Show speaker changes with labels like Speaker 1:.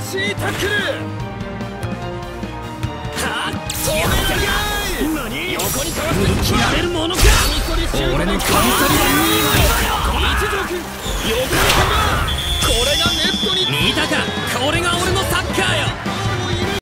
Speaker 1: しいタックルはっやめるか何横にかわす切られるものか俺のカミソリは